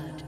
blood.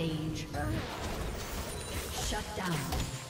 Rampage. Shut down.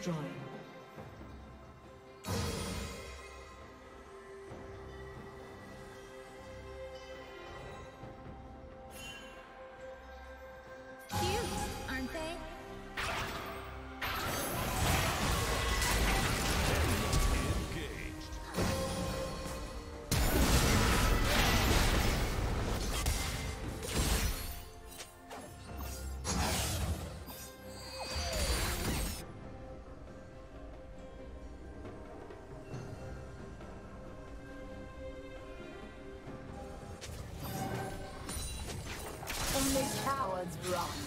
Destroyed. Cowards run.